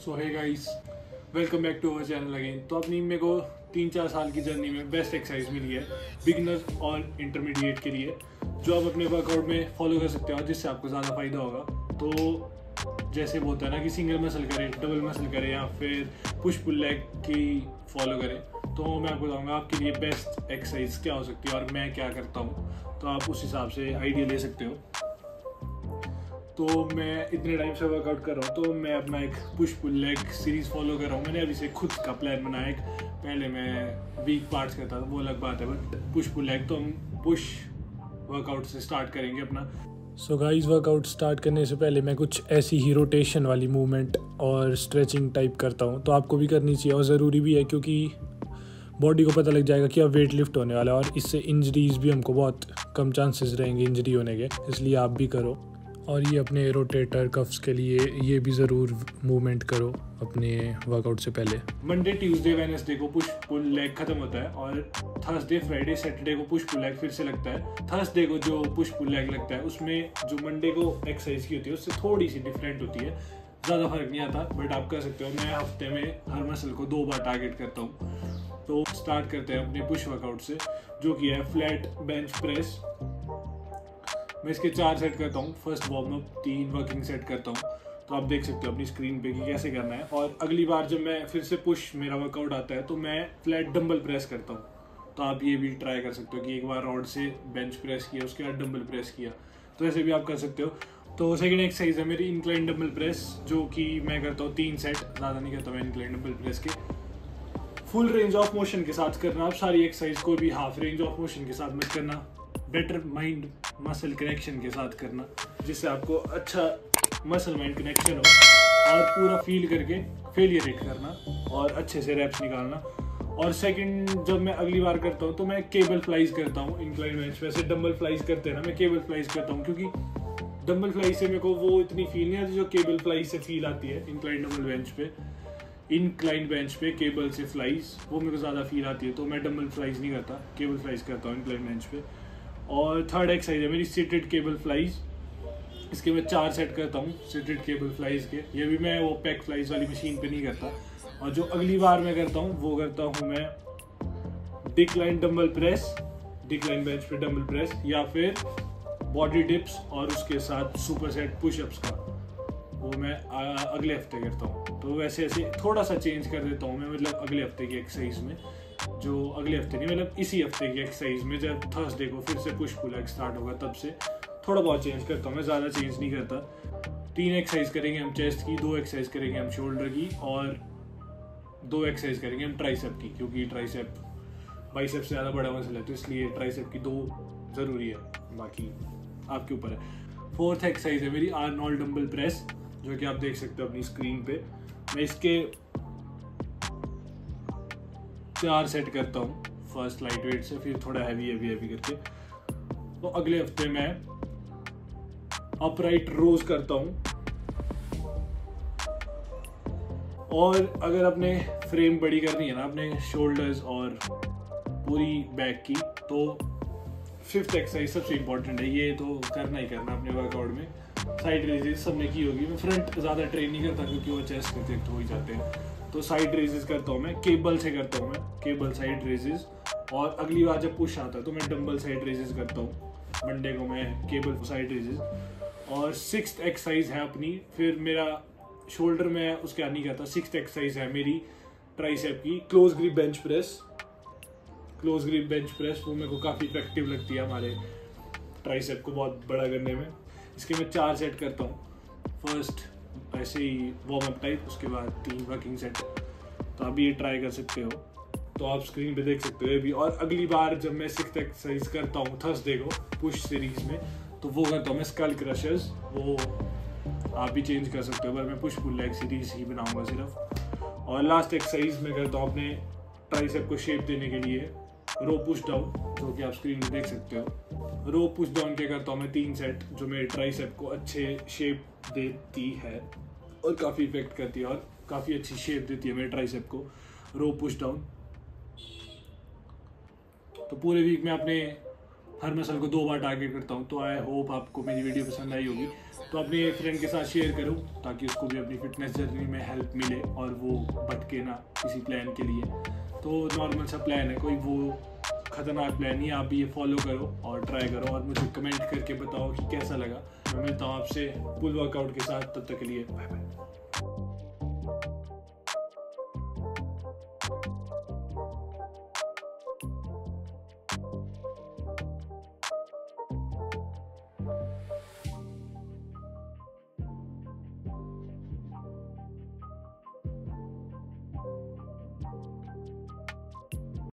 So hi guys welcome back to our channel again तो अपनी मेरे को तीन चार साल की जर्नी में बेस्ट एक्सरसाइज मिली है बिगनर और इंटरमीडिएट के लिए, जो आप अपने वर्कआउट में फॉलो कर सकते हो जिससे आपको ज़्यादा फ़ायदा होगा। तो जैसे वो होता है ना कि सिंगल मसल करें डबल मसल करें या फिर पुश पुल लेग की फॉलो करें तो मैं आपको बताऊँगा आपके लिए बेस्ट एक्सरसाइज क्या हो सकती है और मैं क्या करता हूँ। तो आप उस हिसाब से आइडिया ले सकते हो। तो मैं इतने टाइम से वर्कआउट कर रहा हूँ तो मैं अपना एक push pull leg series follow कर रहा हूँ। मैंने अभी से खुद का प्लान बनाया एक पहले मैं वीक पार्ट्स करता था, वो अलग बात है बट पुश पुल लेग तो हम पुश वर्कआउट से स्टार्ट करेंगे अपना। सो गाइस वर्कआउट स्टार्ट करने से पहले मैं कुछ ऐसी ही रोटेशन वाली मूवमेंट और स्ट्रेचिंग टाइप करता हूँ तो आपको भी करनी चाहिए और ज़रूरी भी है, क्योंकि बॉडी को पता लग जाएगा कि अब वेट लिफ्ट होने वाला है और इससे इंजरीज भी हमको बहुत कम चांसेस रहेंगे इंजरी होने के, इसलिए आप भी करो। और ये अपने रोटेटर कफ्स के लिए ये भी ज़रूर मूवमेंट करो अपने वर्कआउट से पहले। मंडे ट्यूसडे वेनसडे को पुश पुल लेग खत्म होता है और थर्सडे फ्राइडे सैटरडे को पुश पुल लेग फिर से लगता है। थर्सडे को जो पुश पुल लेग लगता है, उसमें जो मंडे को एक्सरसाइज की होती है, उससे थोड़ी सी डिफरेंट होती है। ज़्यादा फ़र्क नहीं आता बट आप कर सकते हो, मैं हफ़्ते में हर मसल को दो बार टारगेट करता हूँ। तो स्टार्ट करते हैं अपने पुश वर्कआउट से, जो कि है फ्लैट बेंच प्रेस मैं इसके चार सेट करता हूँ। फ़र्स्ट वार्म अप तीन वर्किंग सेट करता हूँ। तो आप देख सकते हो अपनी स्क्रीन पे कि कैसे करना है। और अगली बार जब मैं फिर से पुश मेरा वर्कआउट आता है तो मैं फ्लैट डंबल प्रेस करता हूँ। तो आप ये भी ट्राई कर सकते हो कि एक बार रॉड से बेंच प्रेस किया, उसके बाद डंबल प्रेस किया। तो ऐसे भी आप कर सकते हो। तो सेकेंड एक्सरसाइज है मेरी इंक्लाइन डंबल प्रेस जो कि मैं करता हूँ तीन सेट ज़्यादा नहीं करता मैं इंक्लाइन डंबल प्रेस के। फुल रेंज ऑफ़ मोशन के साथ करना। आप सारी एक्सरसाइज को भी हाफ़ रेंज ऑफ़ मोशन के साथ मत करना। बेटर माइंड मसल कनेक्शन के साथ करना, जिससे आपको अच्छा मसल माइंड कनेक्शन हो और पूरा फील करके फेलियर रेट करना और अच्छे से रैप्स निकालना। और सेकंड जब मैं अगली बार करता हूँ तो मैं केबल फ्लाइज करता हूँ इंक्लाइन बेंच वैसे डम्बल फ्लाइज करते हैं ना, मैं केबल फ्लाइज करता हूँ, क्योंकि डम्बल फ्लाई से मेरे को वो इतनी फील नहीं आती जो केबल फ्लाई से फील आती है इंक्लाइन डम्बल बेंच पे। इंक्लाइन बेंच पे केबल से फ्लाइज वो मेरे को ज़्यादा फील आती है तो मैं डम्बल फ्लाइज नहीं करता केबल फ्लाइज करता हूँ इंक्लाइन बेंच पे। और थर्ड एक्सरसाइज है मेरी सीटेड केबल फ्लाइज इसके मैं चार सेट करता हूँ सीटेड केबल फ्लाइज के। ये भी मैं वो पैक फ्लाइज वाली मशीन पे नहीं करता। और जो अगली बार मैं करता हूँ, वो करता हूँ मैं decline dumbbell press decline bench पे डम्बल प्रेस या फिर बॉडी डिप्स और उसके साथ सुपर सेट पुशअप्स का। वो मैं अगले हफ़्ते करता हूँ। तो वैसे ऐसे थोड़ा सा चेंज कर देता हूँ मैं मतलब अगले हफ़्ते की एक्सरसाइज में। जो अगले हफ़्ते नहीं मतलब इसी हफ़्ते की एक्सरसाइज में जब थर्सडे को फिर से पुश पुल स्टार्ट होगा, तब से थोड़ा बहुत चेंज करता हूँ मैं, ज़्यादा चेंज नहीं करता। तीन एक्सरसाइज करेंगे हम चेस्ट की, दो एक्सरसाइज करेंगे हम शोल्डर की और दो एक्सरसाइज करेंगे हम ट्राइसेप की, क्योंकि ट्राइसेप बाइसेप से ज़्यादा बड़ा मसल है तो इसलिए ट्राइसेप की दो ज़रूरी है, बाकी आपके ऊपर है। फोर्थ एक्सरसाइज है मेरी आर नॉल डम्बल प्रेस जो कि आप देख सकते हो अपनी स्क्रीन पे। मैं इसके चार सेट करता हूँ फ़र्स्ट लाइट वेट से, फिर थोड़ा हैवी हैवी हैवी करके। तो अगले हफ़्ते मैं अपराइट रोज करता हूँ। और अगर अपने फ्रेम बड़ी करनी है ना, अपने शोल्डर्स और पूरी बैक की तो फिफ्थ एक्सरसाइज सबसे इम्पोर्टेंट है। ये तो करना ही करना अपने वर्कआउट में। साइड रेजेस सबने की होगी। मैं फ्रंट ज़्यादा ट्रेन नहीं करता क्योंकि वो चेस्ट करते हो ही जाते हैं। तो साइड रेजेस करता हूँ मैं केबल से करता हूँ मैं केबल साइड रेजेस और अगली बार जब पुश आता है तो मैं डम्बल साइड रेजेस करता हूँ। मंडे को मैं केबल साइड रेजेस और सिक्स एक्सरसाइज है अपनी, फिर मेरा शोल्डर में उसके नहीं करता सिक्स एक्सरसाइज है मेरी ट्राइसेप की close grip bench press close grip bench press वो मेरे को काफ़ी इफ़ेक्टिव लगती है हमारे ट्राइसेप को बहुत बड़ा करने में। इसके मैं चार सेट करता हूँ। फ़र्स्ट ऐसे ही वार्म अप टाइप उसके बाद तीन वर्किंग सेट तो आप ये ट्राई कर सकते हो। तो आप स्क्रीन पे देख सकते हो भी। और अगली बार जब मैं सिक्स एक्सरसाइज करता हूँ थर्सडे को पुश सीरीज़ में तो वो करता हूँ मैं स्कल क्रशर्स वो आप भी चेंज कर सकते हो, पर मैं पुश पुल लेग सीरीज़ ही बनाऊँगा सिर्फ़। और लास्ट एक्सरसाइज में करता हूँ अपने ट्राइसेप को शेप देने के लिए। रो पुश डाउन जो कि आप स्क्रीन में देख सकते हो। रो पुश डाउन के करता हूँ मैं तीन सेट जो मेरे ट्राइसेप को अच्छे शेप देती है। और काफ़ी इफ़ेक्ट करती है और काफ़ी अच्छी शेप देती है मेरे ट्राइसेप को। रो पुश डाउन तो पूरे वीक में अपने हर मसल को दो बार टारगेट करता हूँ। तो आई होप आपको मेरी वीडियो पसंद आई होगी। तो अपने फ्रेंड के साथ शेयर करूँ ताकि उसको भी अपनी फिटनेस जर्नी में हेल्प मिले और वो भटके ना किसी प्लान के लिए। तो नॉर्मल सा प्लान है, कोई वो खतरनाक प्लान ही। आप भी ये फॉलो करो और ट्राई करो और मुझे कमेंट करके बताओ कि कैसा लगा। मैं मिलता हूँ आपसे फुल वर्कआउट के साथ, तब तक के लिए बाय बाय